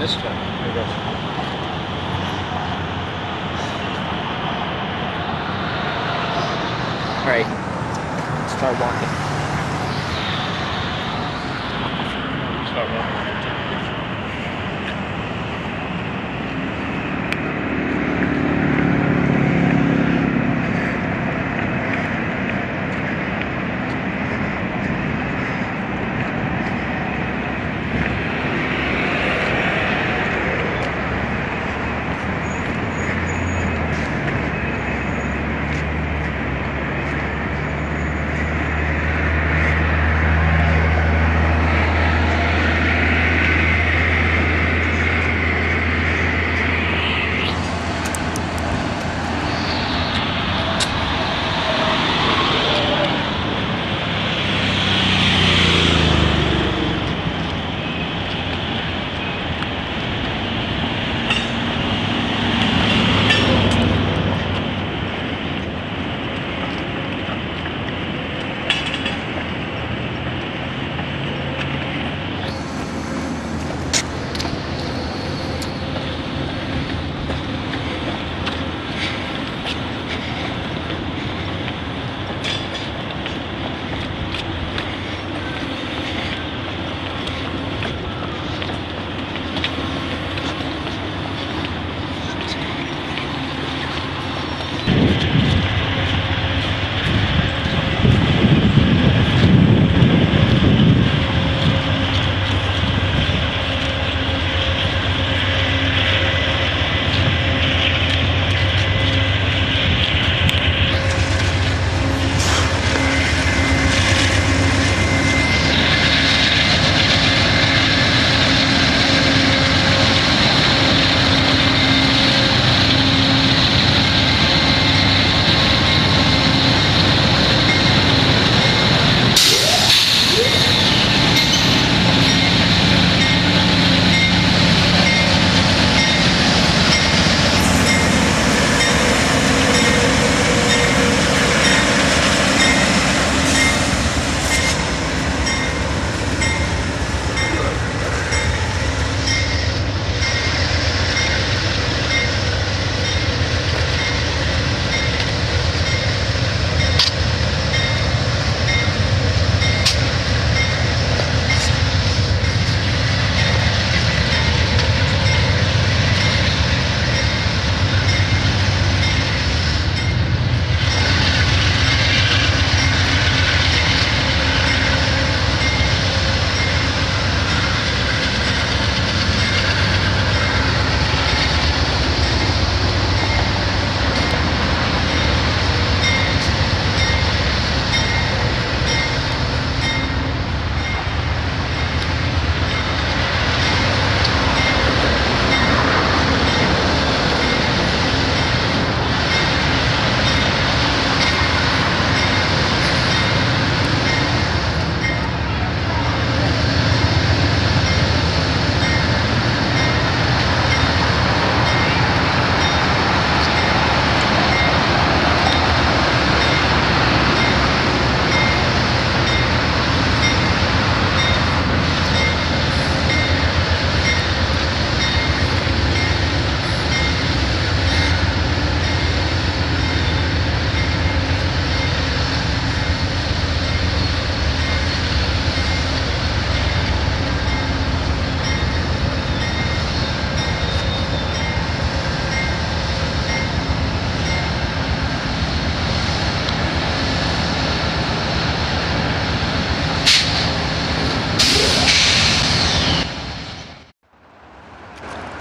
this time, I guess. All right, let's start walking. Start walking.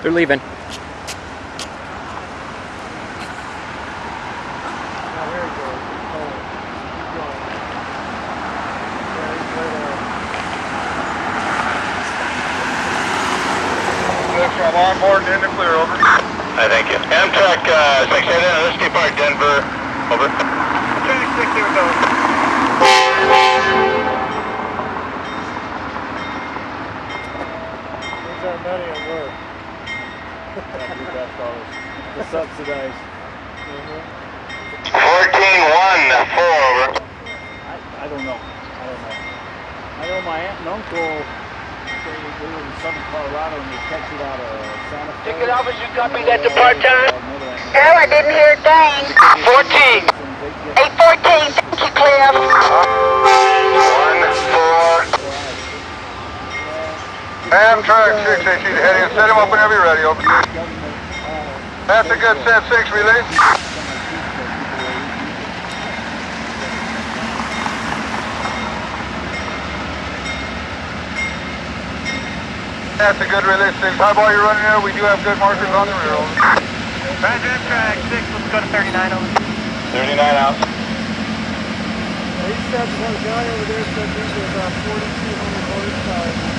They're leaving. From onboard and in the clear, over. I thank you. Amtrak uh, 6 head in, Odyssey Park, Denver, over. dollars to subsidize. Fourteen one four over. I, I don't know. I don't know. I know my aunt and uncle. They, they were in southern Colorado and they catch it out of Santa Fe. Ticket office, you copy that to part time? Oh, no, I didn't hear a thing. Fourteen. Eight fourteen. Thank you, Cliff. One four. Amtrak 618 heading. Set him up whenever you're ready. Over. That's a good set 6 release. That's a good release. 6. Highball, you're running there. We do have good markers on the rear, over. Roger, track 6, let's go to 39 over. 39 out. He said one guy over there said these are about 4,200 horsepower.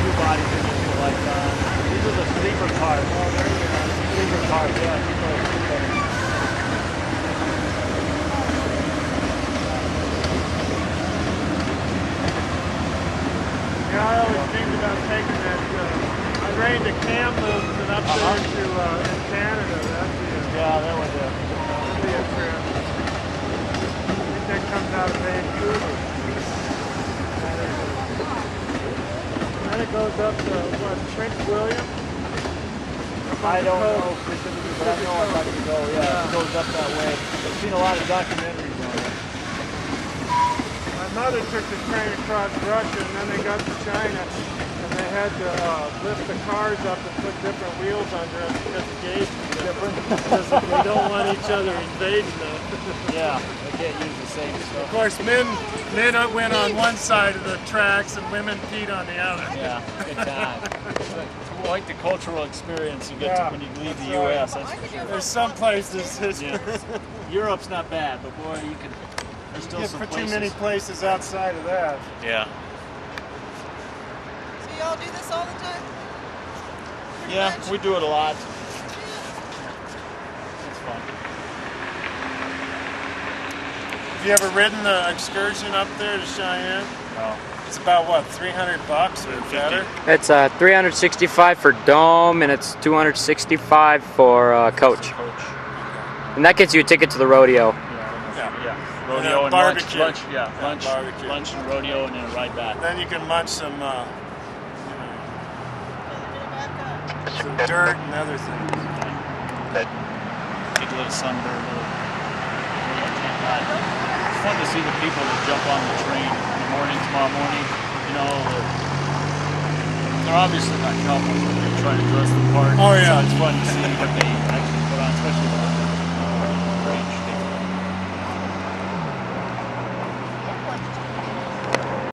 Two bodies in this are like, uh, the sleeper. Oh, there you yeah. these are sleeper. Yeah, I always dreamed about taking that. Uh, I ran to Kamloops and up Uh-huh. there to uh, in Canada. That'd be a, Yeah, that was a, that'd be a trip. I think that comes out of Vancouver. Then it goes up to what Prince William. Up on I don't know specifically, but I know I thought to go, yeah, it goes up that way. I've seen a lot of documentaries on it. My mother took the train across Russia and then they got to China and they had to uh, lift the cars up and put different wheels under them because the gauge was different. because they don't want each other invading them. Yeah, can't use the same Of course, men men went on one side of the tracks and women peed on the other. Yeah, good time. It's quite the cultural experience you get Yeah, to when you leave the right. U.S. That's for sure. There's some places Yeah. Europe's not bad, but boy, you can. There's still get some for too many places outside of that. Yeah. So y'all do this all the time? Pretty Yeah, much? we do it a lot. It's fun. Have you ever ridden the excursion up there to Cheyenne? No. It's about what, 300 bucks or better? It's uh, 365 for dome and it's 265 for uh, coach. Coach. And that gets you a ticket to the rodeo. Yeah. Yeah. And Rodeo a and, lunch. barbecue. Lunch. Yeah. Yeah, Lunch. barbecue. Lunch and rodeo and then a ride back. Then you can munch some, uh, Back up. some dirt and other things. Take a little sunburn. A little, it's fun to see the people that jump on the train in the morning, tomorrow morning. You know, they're obviously not couples, but they try to dress the part. Oh, yeah. So it's fun to see what they actually put on, especially